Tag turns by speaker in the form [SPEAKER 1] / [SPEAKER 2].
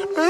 [SPEAKER 1] Ah!